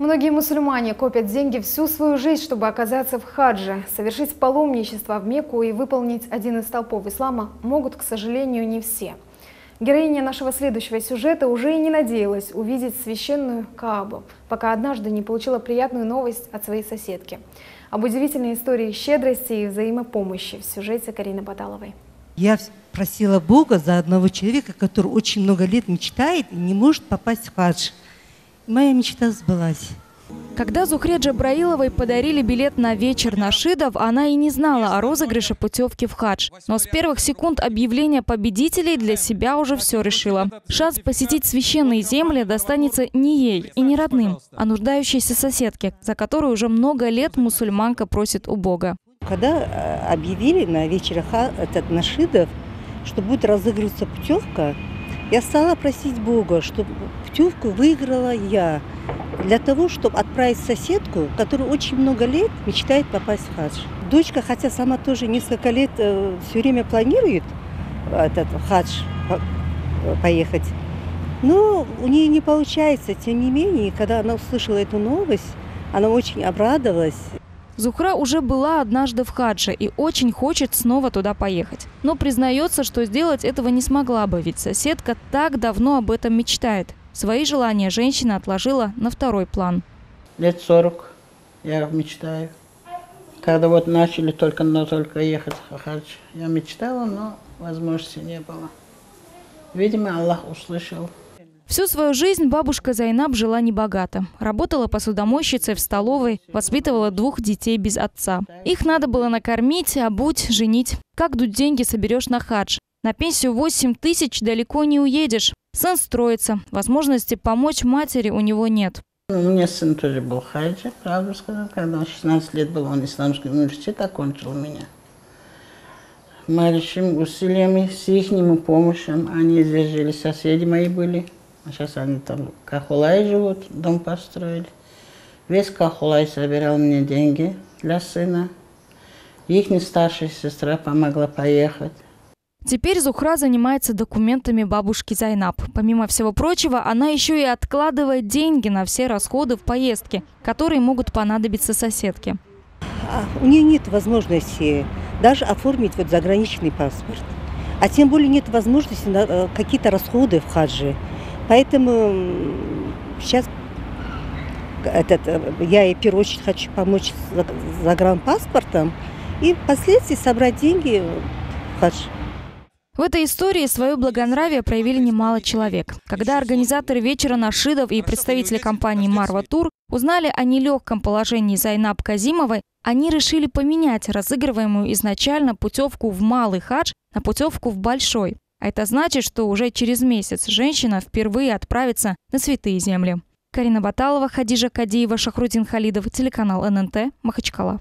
Многие мусульмане копят деньги всю свою жизнь, чтобы оказаться в хадже. Совершить паломничество в Мекку и выполнить один из столпов ислама могут, к сожалению, не все. Героиня нашего следующего сюжета уже и не надеялась увидеть священную Каабу, пока однажды не получила приятную новость от своей соседки. Об удивительной истории щедрости и взаимопомощи в сюжете Карины Баталовой. Я просила Бога за одного человека, который очень много лет мечтает и не может попасть в хадж. Моя мечта сбылась. Когда Зухре Джабраиловой подарили билет на вечер нашидов, она и не знала о розыгрыше путевки в хадж. Но с первых секунд объявления победителей для себя уже все решила. Шанс посетить священные земли достанется не ей и не родным, а нуждающейся соседке, за которую уже много лет мусульманка просит у Бога. Когда э, объявили на вечере этот нашидов, что будет разыгрываться путевка, я стала просить Бога, чтобы путевку выиграла я. Для того, чтобы отправить соседку, которая очень много лет мечтает попасть в хадж. Дочка, хотя сама тоже несколько лет э, все время планирует этот хадж поехать, но у нее не получается. Тем не менее, когда она услышала эту новость, она очень обрадовалась. Зухра уже была однажды в хадже и очень хочет снова туда поехать. Но признается, что сделать этого не смогла бы, ведь соседка так давно об этом мечтает. Свои желания женщина отложила на второй план. Лет 40 я мечтаю. Когда вот начали только, но только ехать в хадж, я мечтала, но возможности не было. Видимо, Аллах услышал. Всю свою жизнь бабушка Зайнаб жила небогато. Работала посудомойщицей в столовой, воспитывала двух детей без отца. Их надо было накормить, обуть, женить. Как тут деньги соберешь на хадж? На пенсию 8 тысяч далеко не уедешь. Сын строится. Возможности помочь матери у него нет. У меня сын тоже был хаджи, правду сказать. Когда он 16 лет был, он исламский университет окончил меня. Мы решим усилиями, с их помощью, они здесь жили, соседи мои были. А сейчас они там Кахулай живут, дом построили. Весь Кахулай собирал мне деньги для сына. Их старшая сестра помогла поехать. Теперь Зухра занимается документами бабушки Зайнаб. Помимо всего прочего, она еще и откладывает деньги на все расходы в поездке, которые могут понадобиться соседке. А у нее нет возможности даже оформить вот заграничный паспорт. А тем более нет возможности на э, какие-то расходы в хаджи. Поэтому сейчас этот, я и в первую очередь хочу помочь с загранпаспортом и впоследствии собрать деньги в. В этой истории свое благонравие проявили немало человек. Когда организаторы вечера Нашидов и представители компании «Марва Тур» узнали о нелегком положении Зайнаб Казимовой, они решили поменять разыгрываемую изначально путевку в Малый хадж на путевку в Большой. А это значит, что уже через месяц женщина впервые отправится на святые земли. Карина Баталова, Хадижа Кадиева, Шахрудин Халидов, телеканал ННТ, Махачкала.